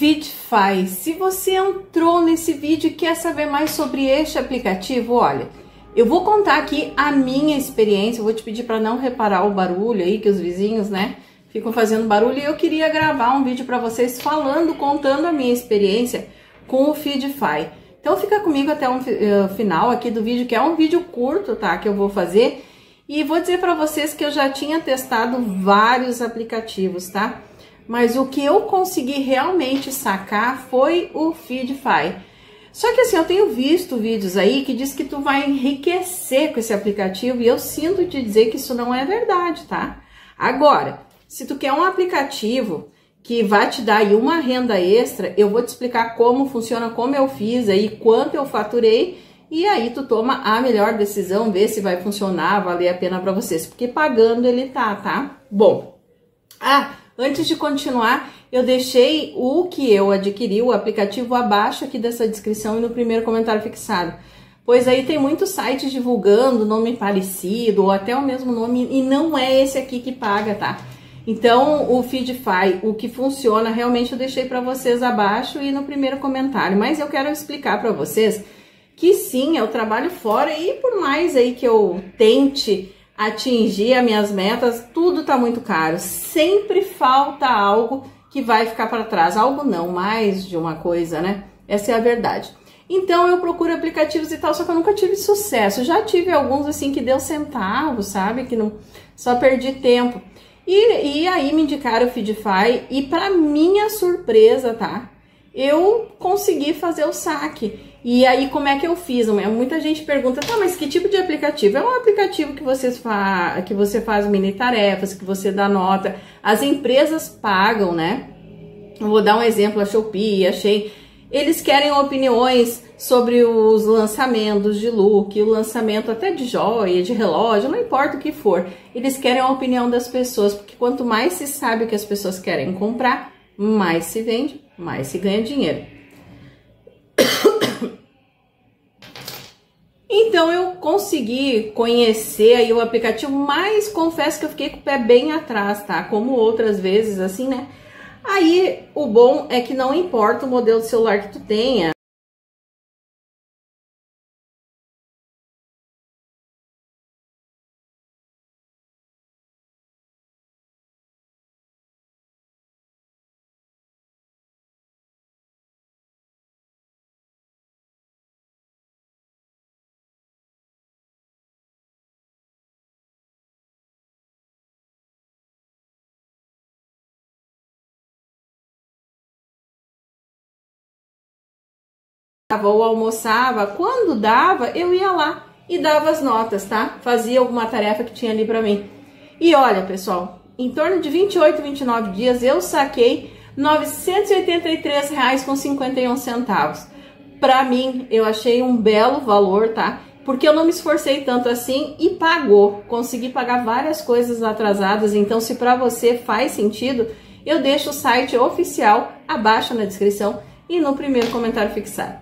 FeedFi. Se você entrou nesse vídeo e quer saber mais sobre este aplicativo, olha, eu vou contar aqui a minha experiência, eu vou te pedir para não reparar o barulho aí que os vizinhos, né, ficam fazendo barulho e eu queria gravar um vídeo para vocês falando, contando a minha experiência com o FeedFi. Então fica comigo até o uh, final aqui do vídeo, que é um vídeo curto, tá, que eu vou fazer. E vou dizer para vocês que eu já tinha testado vários aplicativos, tá? Mas o que eu consegui realmente sacar foi o FeedFi. Só que assim, eu tenho visto vídeos aí que diz que tu vai enriquecer com esse aplicativo e eu sinto te dizer que isso não é verdade, tá? Agora, se tu quer um aplicativo que vai te dar aí uma renda extra, eu vou te explicar como funciona, como eu fiz aí, quanto eu faturei e aí tu toma a melhor decisão, vê se vai funcionar, valer a pena para vocês, porque pagando ele tá, tá? Bom. Ah, Antes de continuar, eu deixei o que eu adquiri, o aplicativo abaixo aqui dessa descrição e no primeiro comentário fixado. Pois aí tem muitos sites divulgando nome parecido ou até o mesmo nome e não é esse aqui que paga, tá? Então, o Feedify, o que funciona, realmente eu deixei para vocês abaixo e no primeiro comentário. Mas eu quero explicar para vocês que sim, eu trabalho fora e por mais aí que eu tente atingir as minhas metas, tudo tá muito caro. Sempre falta algo que vai ficar para trás. Algo não, mais de uma coisa, né? Essa é a verdade. Então eu procuro aplicativos e tal, só que eu nunca tive sucesso. Já tive alguns assim que deu centavos, sabe? Que não só perdi tempo. E, e aí me indicaram o Feedify e para minha surpresa, tá? Eu consegui fazer o saque. E aí, como é que eu fiz? Muita gente pergunta, tá, mas que tipo de aplicativo? É um aplicativo que, fa que você faz mini tarefas, que você dá nota. As empresas pagam, né? Vou dar um exemplo, a Shopee, achei. Eles querem opiniões sobre os lançamentos de look, o lançamento até de joia, de relógio, não importa o que for. Eles querem a opinião das pessoas, porque quanto mais se sabe o que as pessoas querem comprar, mais se vende, mais se ganha dinheiro. Então eu consegui conhecer aí o aplicativo, mas confesso que eu fiquei com o pé bem atrás, tá? Como outras vezes, assim, né? Aí o bom é que não importa o modelo de celular que tu tenha, ou almoçava, quando dava, eu ia lá e dava as notas, tá? Fazia alguma tarefa que tinha ali para mim. E olha, pessoal, em torno de 28, 29 dias eu saquei R$ 983,51. Para mim, eu achei um belo valor, tá? Porque eu não me esforcei tanto assim e pagou. Consegui pagar várias coisas atrasadas, então se para você faz sentido, eu deixo o site oficial abaixo na descrição e no primeiro comentário fixado.